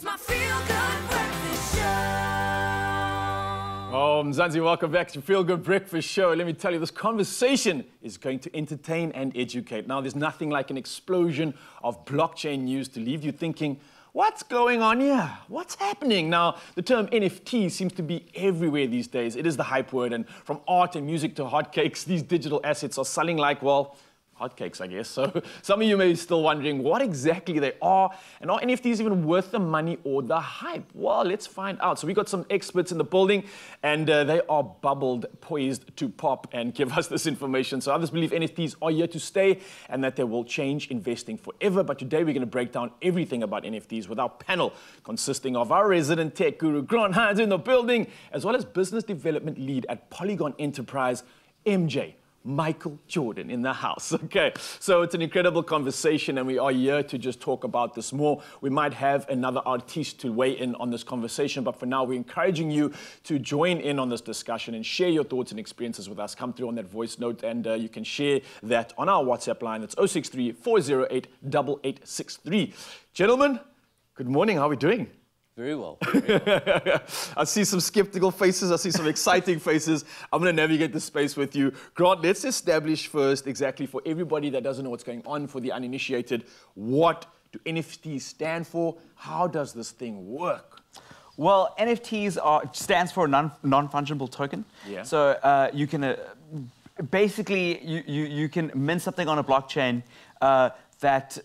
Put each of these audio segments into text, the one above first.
It's my feel good breakfast show. Oh, Mzansi, welcome back to Feel Good Breakfast Show. Let me tell you, this conversation is going to entertain and educate. Now, there's nothing like an explosion of blockchain news to leave you thinking, what's going on here? What's happening? Now, the term NFT seems to be everywhere these days. It is the hype word, and from art and music to hotcakes, these digital assets are selling like, well, hotcakes, I guess. So some of you may be still wondering what exactly they are, and are NFTs even worth the money or the hype? Well, let's find out. So we got some experts in the building, and uh, they are bubbled, poised to pop and give us this information. So others believe NFTs are here to stay and that they will change investing forever. But today we're going to break down everything about NFTs with our panel, consisting of our resident tech guru Grant Hines in the building, as well as business development lead at Polygon Enterprise, MJ. Michael Jordan in the house. Okay, so it's an incredible conversation, and we are here to just talk about this more. We might have another artiste to weigh in on this conversation, but for now, we're encouraging you to join in on this discussion and share your thoughts and experiences with us. Come through on that voice note, and uh, you can share that on our WhatsApp line. It's 063 408 8863. Gentlemen, good morning. How are we doing? Very well. I see some skeptical faces. I see some exciting faces. I'm going to navigate the space with you. Grant, let's establish first exactly for everybody that doesn't know what's going on, for the uninitiated, what do NFTs stand for? How does this thing work? Well, NFTs are stands for non non fungible token. Yeah. So uh, you can uh, basically you, you you can mint something on a blockchain uh, that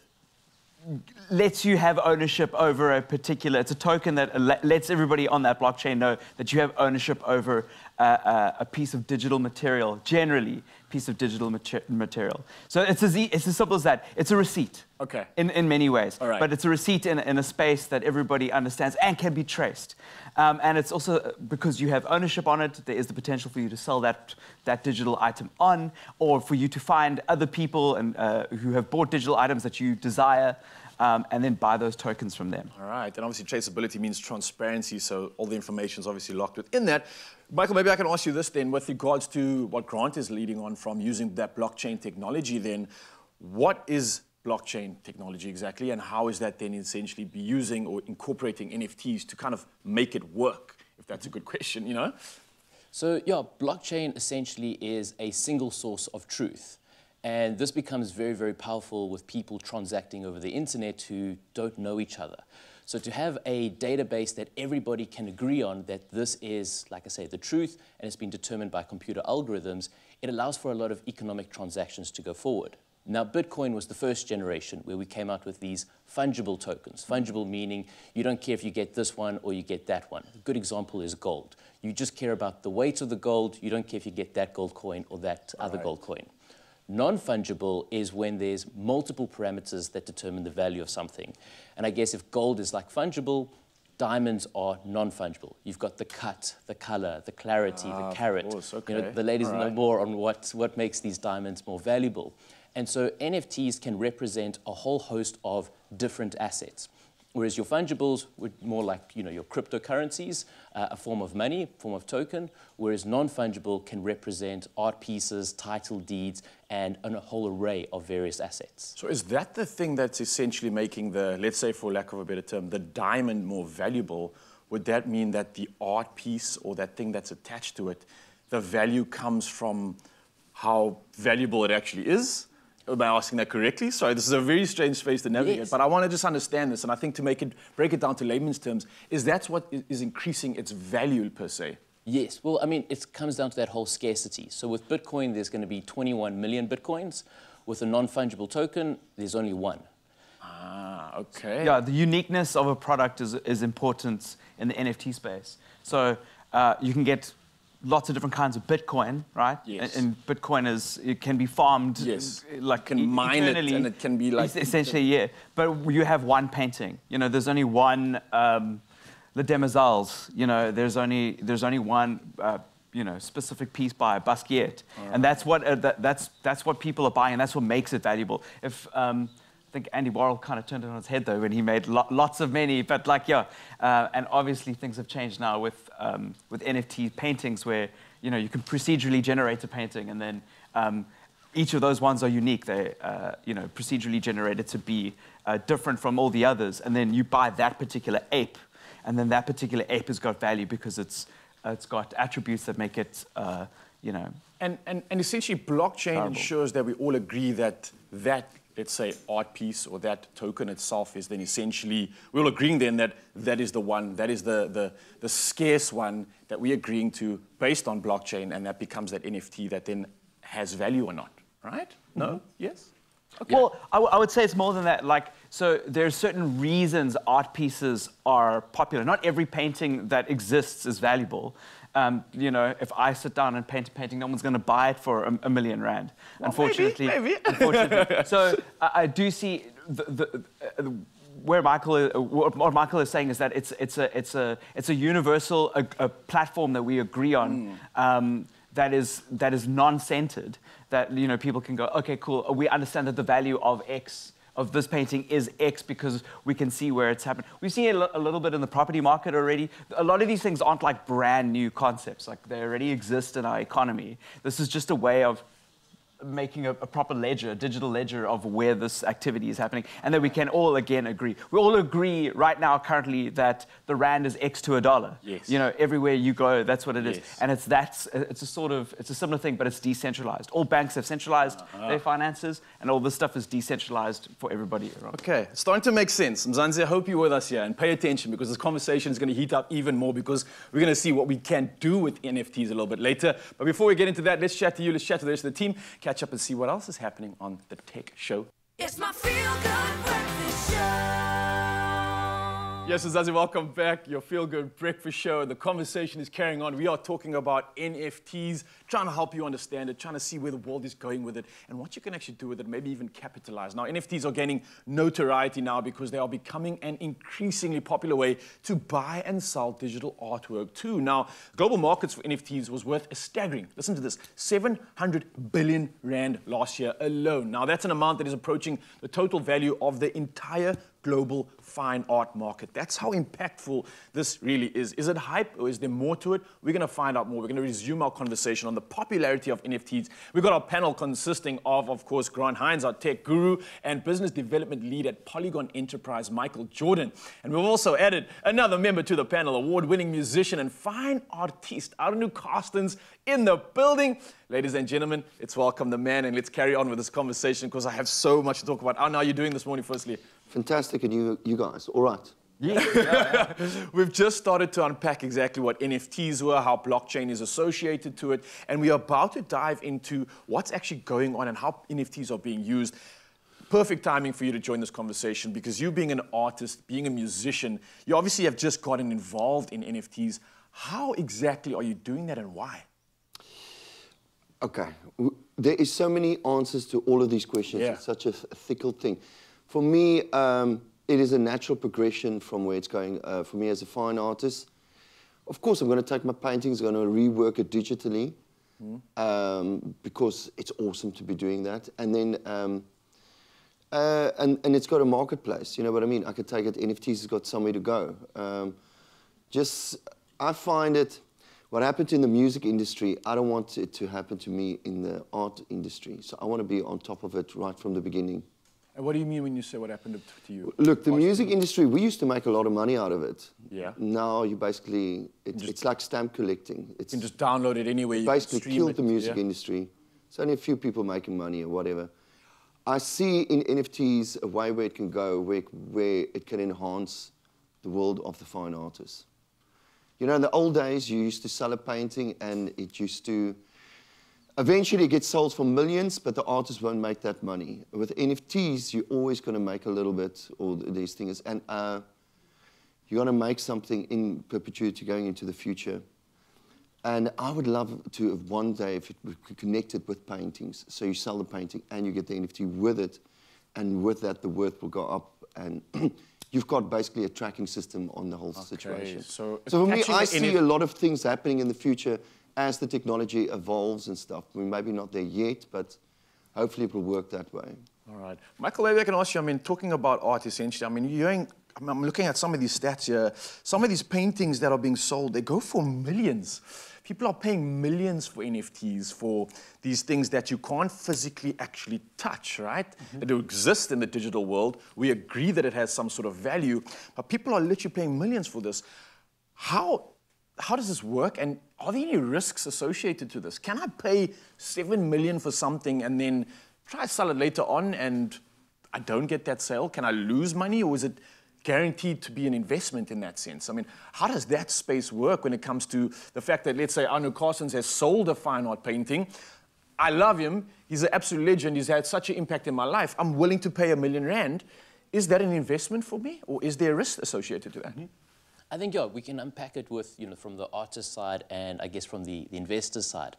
lets you have ownership over a particular. It's a token that lets everybody on that blockchain know that you have ownership over uh, uh, a piece of digital material. Generally, piece of digital mater- material. So it's as e- it's as simple as that. It's a receipt. Okay. In, in many ways. All right. But it's a receipt in, in a space that everybody understands and can be traced. Um, and it's also uh, because you have ownership on it, there is the potential for you to sell that, that digital item on, or for you to find other people and, uh, who have bought digital items that you desire. Um, and then buy those tokens from them. All right, and obviously traceability means transparency, so all the information is obviously locked within that. Michael, maybe I can ask you this then, with regards to what Grant is leading on from using that blockchain technology, then what is blockchain technology exactly, and how is that then essentially be using or incorporating NFTs to kind of make it work? If that's a good question, you know? so, yeah, blockchain essentially is a single source of truth. And this becomes very, very powerful with people transacting over the internet who don't know each other. So to have a database that everybody can agree on that this is, like I say, the truth and it's been determined by computer algorithms, it allows for a lot of economic transactions to go forward. Now, Bitcoin was the first generation where we came out with these fungible tokens. Fungible meaning you don't care if you get this one or you get that one. A good example is gold. You just care about the weight of the gold. You don't care if you get that gold coin or that other gold coin. Non-fungible is when there's multiple parameters that determine the value of something. And I guess if gold is like fungible, diamonds are non-fungible. You've got the cut, the color, the clarity, the ah, carat. course, You know, the ladies All know right. more on what, what makes these diamonds more valuable. And so NFTs can represent a whole host of different assets. Whereas your fungibles would more like you know your cryptocurrencies, uh, a form of money, form of token. Whereas non-fungible can represent art pieces, title deeds, and a whole array of various assets. So is that the thing that's essentially making the, let's say for lack of a better term, the diamond more valuable? Would that mean that the art piece or that thing that's attached to it, the value comes from how valuable it actually is? Am I asking that correctly? Sorry, this is a very strange space to navigate, Yes. but I want to just understand this, and I think to make it break it down to layman's terms, is that what is increasing its value per se? Yes, well, I mean, it comes down to that whole scarcity. So with Bitcoin, there's going to be 21 million Bitcoins. With a non-fungible token, there's only one. Ah, okay. Yeah, the uniqueness of a product is, is important in the NFT space. So uh, you can get lots of different kinds of Bitcoin, right? Yes. And, and Bitcoin is it can be farmed. Yes. uh, Like You can e- mine it and it can be like- Es- essentially, yeah. But you have one painting. You know, there's only one. Um, the Demoiselles. You know, there's only there's only one. Uh, you know, specific piece by Basquiat, and that's what uh, that, that's that's what people are buying, and that's what makes it valuable. If um, think Andy Warhol kind of turned it on its head though when he made lo- lots of many, but like yeah, uh, and obviously things have changed now with um, with NFT paintings where you know you can procedurally generate a painting and then um, each of those ones are unique. They're, uh, you know, procedurally generated to be uh, different from all the others. And then you buy that particular ape, and then that particular ape has got value because it's, uh, it's got attributes that make it, uh, you know, And, and, and essentially, blockchain Terrible. ensures that we all agree that that, let's say, art piece or that token itself is then essentially, we're all agreeing then that that is the one, that is the, the, the scarce one that we're agreeing to based on blockchain, and that becomes that NFT that then has value or not, right? Mm-hmm. No? Yes? Well, I, w- I would say it's more than that. Like, so there are certain reasons art pieces are popular. Not every painting that exists is valuable. Um, you know, if I sit down and paint a painting, no one's going to buy it for a, a million rand. unfortunately, maybe. unfortunately. so I, I do see the, the, uh, where Michael is, what Michael is saying is that it's it's a it's a it's a universal a, a platform that we agree on. Um, that is that is non-centered. That you know people can go, okay, cool. We understand that the value of X of this painting is X because we can see where it's happened. We've seen it a a little bit in the property market already. A lot of these things aren't like brand new concepts. Like they already exist in our economy. This is just a way of making a, a proper ledger, a digital ledger of where this activity is happening, and that we can all again agree. We all agree right now, currently, that the rand is X to a dollar. Yes. You know, everywhere you go, that's what it is, Yes. and it's that's it's a sort of it's a similar thing, but it's decentralized. All banks have centralized uh-huh. their finances, and all this stuff is decentralized for everybody around. Okay, it's starting to make sense. Mzansi, I hope you're with us here and pay attention because this conversation is going to heat up even more because we're going to see what we can do with NFTs a little bit later. But before we get into that, let's chat to you, let's chat to the rest of the team, catch up and see what else is happening on the Tech Show. It's my feel good. Yes, Mzansi, welcome back. Your Feel Good Breakfast Show. The conversation is carrying on. We are talking about NFTs, trying to help you understand it, trying to see where the world is going with it, and what you can actually do with it, maybe even capitalize. Now, NFTs are gaining notoriety now because they are becoming an increasingly popular way to buy and sell digital artwork too. Now, global markets for NFTs was worth a staggering, listen to this, 700 billion rand last year alone. Now, that's an amount that is approaching the total value of the entire global fine art market. That's how impactful this really is. Is it hype or is there more to it? We're going to find out more. We're going to resume our conversation on the popularity of NFTs. We've got our panel consisting of, of course, Grant Hines, our tech guru and business development lead at Polygon Enterprise, Michael Jordan. And we've also added another member to the panel, award-winning musician and fine artist, Arno Carstens, in the building. Ladies and gentlemen, let's welcome the man and let's carry on with this conversation because I have so much to talk about. How are you doing this morning, firstly? Fantastic, and you, you guys, all right. Yeah, We've just started to unpack exactly what NFTs were, how blockchain is associated to it, and we are about to dive into what's actually going on and how NFTs are being used. Perfect timing for you to join this conversation because you, being an artist, being a musician, you obviously have just gotten involved in NFTs. How exactly are you doing that and why? Okay, there is so many answers to all of these questions. Yeah. It's such a, th- a fickle thing. For me, um, it is a natural progression from where it's going. Uh, for me as a fine artist, of course, I'm going to take my paintings, I'm going to rework it digitally um, because it's awesome to be doing that. And then, um, uh, and, and it's got a marketplace. You know what I mean? I could take it. NFTs has got somewhere to go. Um, just, I find it. What happened in the music industry, I don't want it to happen to me in the art industry. So I want to be on top of it right from the beginning. And what do you mean when you say what happened to, you? Look, the music industry, we used to make a lot of money out of it. Yeah. Now you basically, it, just- it's like stamp collecting. It's You can just download it anywhere. You basically killed it, the music yeah? industry. It's only a few people making money or whatever. I see in NFTs a way where it can go, where, where it can enhance the world of the fine artists. You know, in the old days, you used to sell a painting and it used to eventually it gets sold for millions, but the artist won't make that money. With NFTs, you're always going to make a little bit, or these things, and uh, you're going to make something in perpetuity going into the future. And I would love to have one day if it connected with paintings. So you sell the painting and you get the NFT with it, and with that the worth will go up. And you've got basically a tracking system on the whole situation. so for me, I see a lot of things happening in the future as the technology evolves and stuff. We're maybe not there yet, but hopefully it will work that way. All right. Michael, maybe I can ask you, I mean, talking about art essentially, I mean, you're hearing I'm, looking at some of these stats here. Some of these paintings that are being sold, they go for millions. People are paying millions for NFTs for these things that you can't physically actually touch, right? Mm-hmm. That do exist in the digital world. We agree that it has some sort of value, but people are literally paying millions for this. How, how does this work? And are there any risks associated to this? Can I pay seven million for something and then try to sell it later on and I don't get that sale? Can I lose money or is it guaranteed to be an investment in that sense? I mean, how does that space work when it comes to the fact that, let's say, Arno Carstens has sold a fine art painting? I love him. He's an absolute legend. He's had such an impact in my life. I'm willing to pay a million rand. Is that an investment for me or is there a risk associated to that? Mm-hmm. I think, yeah, we can unpack it with, you know, from the artist side and I guess from the, the investor side.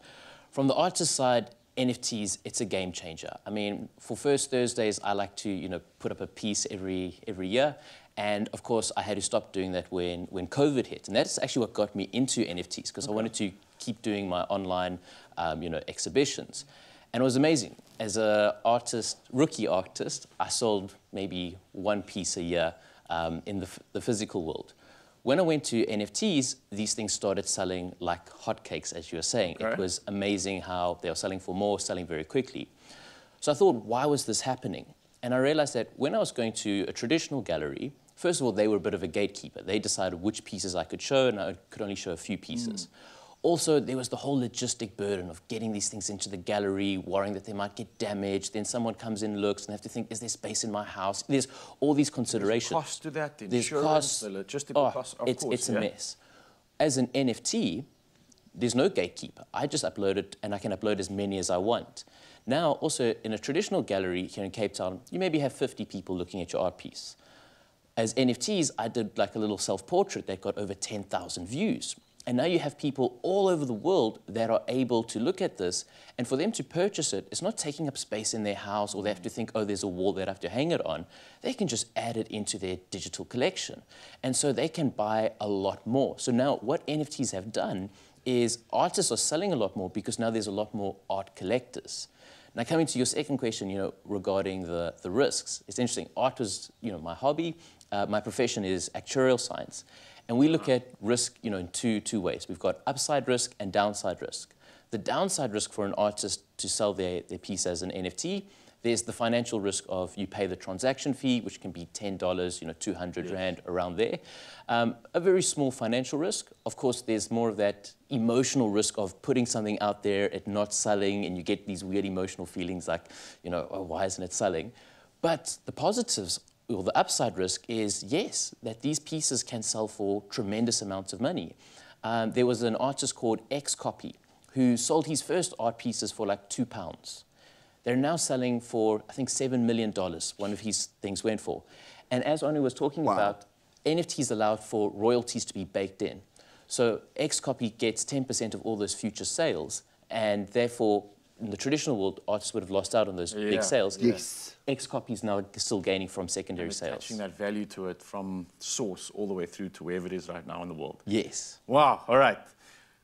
From the artist side, NFTs, it's a game changer. I mean, for First Thursdays, I like to, you know, put up a piece every, every year. And of course, I had to stop doing that when, when COVID hit. And that's actually what got me into NFTs because I wanted to keep doing my online, um, you know, exhibitions. And it was amazing. As a artist, rookie artist, I sold maybe one piece a year um, in the, f- the physical world. When I went to NFTs, these things started selling like hotcakes, as you were saying. It was amazing how they were selling for more, selling very quickly. So I thought, why was this happening? And I realized that when I was going to a traditional gallery, first of all, they were a bit of a gatekeeper. They decided which pieces I could show, and I could only show a few pieces. Mm. Also, there was the whole logistic burden of getting these things into the gallery, worrying that they might get damaged. Then someone comes in, looks, and they have to think, is there space in my house? There's all these considerations. cost to that, the There's insurance, costs. the logistical Oh, costs, of it's, course, It's a mess. As an NFT, there's no gatekeeper. I just upload it and I can upload as many as I want. Now, also in a traditional gallery here in Cape Town, you maybe have 50 people looking at your art piece. As NFTs, I did like a little self portrait that got over 10,000 views. And now you have people all over the world that are able to look at this, and for them to purchase it, it's not taking up space in their house or they have to think, oh, there's a wall that I have to hang it on. They can just add it into their digital collection. And so they can buy a lot more. So now what NFTs have done is artists are selling a lot more because now there's a lot more art collectors. Now, coming to your second question, you know, regarding the, the risks, it's interesting. Art was, you know, my hobby. Uh, my profession is actuarial science. And we look at risk, you know, in two, two ways. We've got upside risk and downside risk. The downside risk for an artist to sell their, their piece as an NFT, there's the financial risk of you pay the transaction fee, which can be $10, you know, 200 Rand, around there. Um, a very small financial risk. Of course, there's more of that emotional risk of putting something out there, it not selling, and you get these weird emotional feelings like, you know, oh, why isn't it selling? But the positives or the upside risk is yes, that these pieces can sell for tremendous amounts of money. Um, there was an artist called Xcopy who sold his first art pieces for like two pounds. They're now selling for, I think, $7 million, one one of his things went for. And as Arno was talking Wow. about, NFTs allowed for royalties to be baked in. So Xcopy gets 10% of all those future sales, and therefore, in the traditional world, artists would have lost out on those Yeah. big sales. Yes. Xcopy is now still gaining from secondary sales. Attaching that value to it from source all the way through to wherever it is right now in the world. Yes. Wow, all right.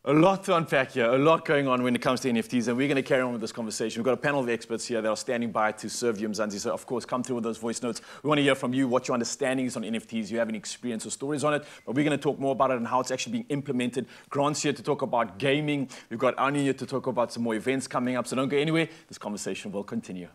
A lot to unpack here, a lot going on when it comes to NFTs, and we're going to carry on with this conversation. We've got a panel of experts here that are standing by to serve you, Mzansi. So, of course, come through with those voice notes. We want to hear from you what your understanding is on NFTs. You have any experience or stories on it, but we're going to talk more about it and how it's actually being implemented. Grant's here to talk about gaming. We've got Arno here to talk about some more events coming up. So, don't go anywhere. This conversation will continue.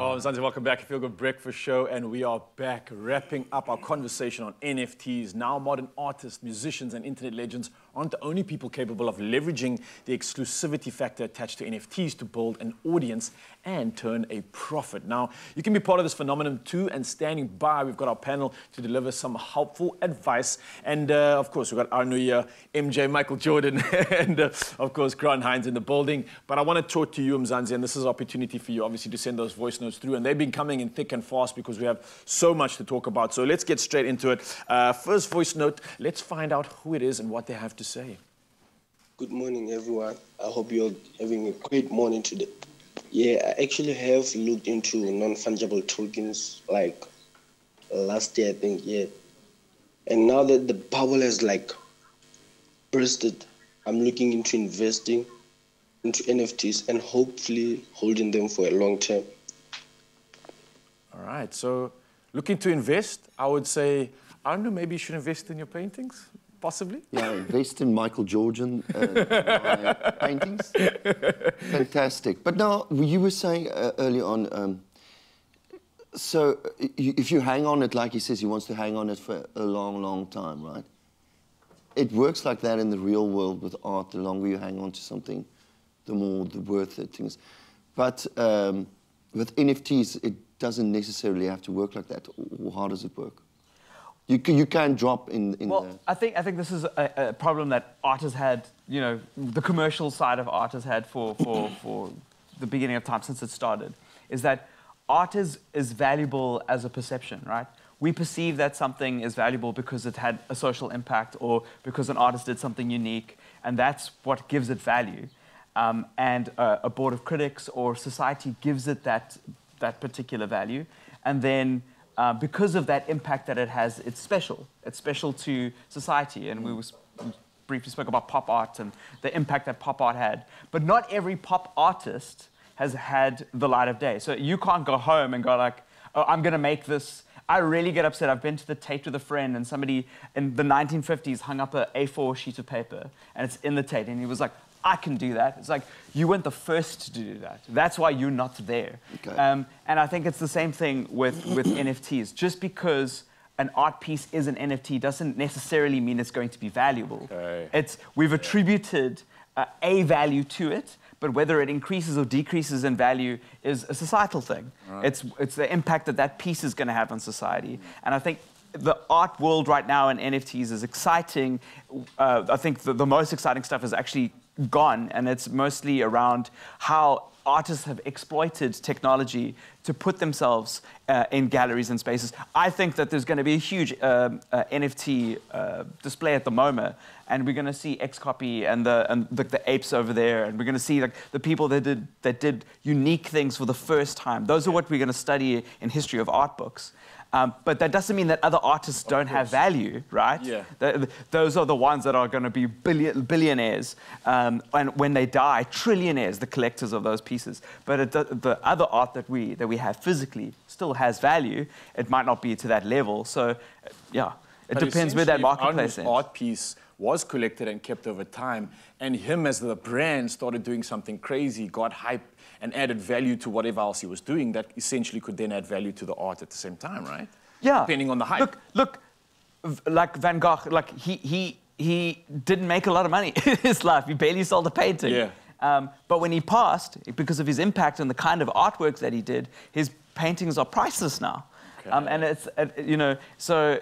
Oh, Mzansi, welcome back. To Feel Good Breakfast Show, and we are back wrapping up our conversation on NFTs. Now, modern artists, musicians, and internet legends aren't the only people capable of leveraging the exclusivity factor attached to NFTs to build an audience and turn a profit. Now, you can be part of this phenomenon too, and standing by, we've got our panel to deliver some helpful advice. And uh, of course, we've got here, MJ, Michael Jordan, and uh, of course, Grant Hines in the building. But I want to talk to you, Mzansi, and this is an opportunity for you, obviously, to send those voice notes through. And they've been coming in thick and fast because we have so much to talk about. So let's get straight into it. Uh, first voice note, let's find out who it is and what they have to say. Good morning, everyone. I hope you're having a great morning today. Yeah, I actually have looked into non fungible tokens like last year, I think, yeah. And now that the bubble has like bursted, I'm looking into investing into NFTs and hopefully holding them for a long term. All right. So, looking to invest, I would say, I don't know, maybe you should invest in your paintings, possibly. Yeah, invest in Michael Jordan uh, paintings. Fantastic. But now, you were saying uh, earlier on, um, so if you hang on it, like he says, he wants to hang on it for a long, long time, right? It works like that in the real world with art. The longer you hang on to something, the more the worth it things. But um, with NFTs, it doesn't necessarily have to work like that. Or how does it work? You can, you can drop in, in Well, the... I think I think this is a, a problem that art has had. You know, the commercial side of art has had for for for the beginning of time since it started. Is that art is is valuable as a perception, right? We perceive that something is valuable because it had a social impact or because an artist did something unique, and that's what gives it value. Um, and uh, a board of critics or society gives it that that particular value, and then uh, because of that impact that it has, it's special. It's special to society. And we was, briefly spoke about pop art and the impact that pop art had. But not every pop artist has had the light of day. So you can't go home and go like, oh, I'm going to make this. I really get upset. I've been to the Tate with a friend, and somebody in the 1950s hung up a A4 sheet of paper, and it's in the Tate, and he was like, I can do that. It's like you weren't the first to do that. That's why you're not there. Okay. Um, and I think it's the same thing with, with NFTs. Just because an art piece is an NFT doesn't necessarily mean it's going to be valuable. Okay. It's we've attributed uh, a value to it, but whether it increases or decreases in value is a societal thing. It's it's the impact that that piece is going to have on society. And I think the art world right now and NFTs is exciting. Uh, I think the, the most exciting stuff is actually gone, and it's mostly around how artists have exploited technology to put themselves uh, in galleries and spaces. I think that there's going to be a huge um, uh, NFT uh, display at the MoMA, and we're going to see Xcopy and the and the, the apes over there, and we're going to see like the people that did that did unique things for the first time. Those are what we're going to study in history of art books. Um, but that doesn't mean that other artists don't have value, right? Yeah. Th- th- those are the ones that are going to be billion, billionaires, um, and when they die, trillionaires, the collectors of those pieces. But it, the other art that we that we have physically still has value. It might not be to that level. So, uh, yeah, it But depends where that marketplace is. art piece was collected and kept over time, and him as the brand started doing something crazy, got hype, and added value to whatever else he was doing, that essentially could then add value to the art at the same time, right? Yeah. Depending on the hype. Look, look, like Van Gogh, like he he he didn't make a lot of money in his life. He barely sold a painting. Yeah. Um, but when he passed, because of his impact and the kind of artworks that he did, his paintings are priceless now. Um, and it's uh, you know so.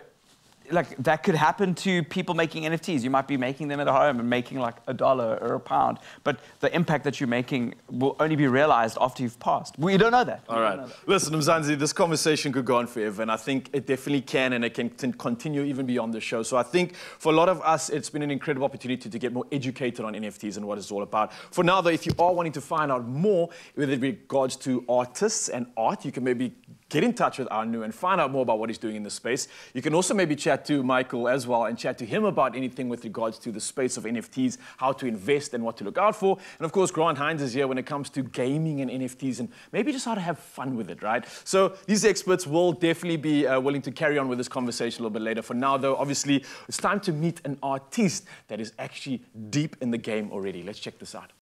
Like that could happen to people making NFTs. You might be making them at home and making like a dollar or a pound, but the impact that you're making will only be realized after you've passed. We don't know that. All right. that. Listen, Mzansi, this conversation could go on forever, and I think it definitely can, and it can continue even beyond the show. So I think for a lot of us, it's been an incredible opportunity to get more educated on NFTs and what it's all about. For now, though, if you are wanting to find out more with regards to artists and art, you can maybe get in touch with Arno and find out more about what he's doing in the space. You can also maybe chat to Michael as well and chat to him about anything with regards to the space of NFTs, how to invest and what to look out for. And of course, Grant Hines is here when it comes to gaming and NFTs and maybe just how to have fun with it, right? So these experts will definitely be uh, willing to carry on with this conversation a little bit later. For now, though, obviously, it's time to meet an artiste that is actually deep in the game already. Let's check this out.